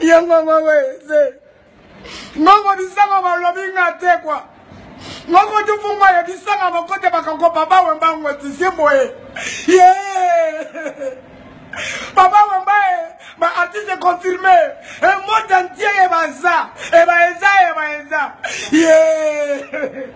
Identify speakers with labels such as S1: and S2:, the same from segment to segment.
S1: ya mama weze ngokolisanga balobi nga te kwa ngokotufungwa yebisanga mokote bakango baba wemba ngwetisi boye ye baba wemba e ba artiste confirme e monde entier ye baza e baeza e baeza ye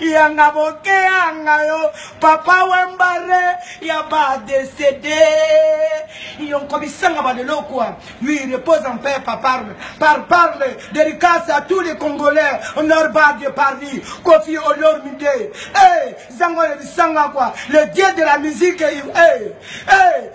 S1: yanga boke yanga yo papa wembare ya badesede yonkomisanga badelo kwa lui repose en paix par parle par parle dédicace à tous les congolais honor bar de paris kofi olor mide hey, eh, zango ya bisanga kwa le dieu de la musique hey, eh, eh, hey.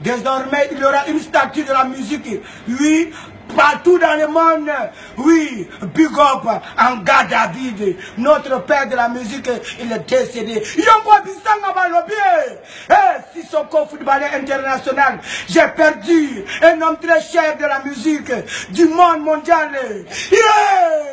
S1: désormais il y aura une statue de la musique. Oui, partout dans le monde. Oui, big up en David, notre père de la musique, il est décédé. Yongo Bissanga Balobie, si eh, Sissoko football international, j'ai perdu un homme très cher de la musique, du monde mondial. Yeah!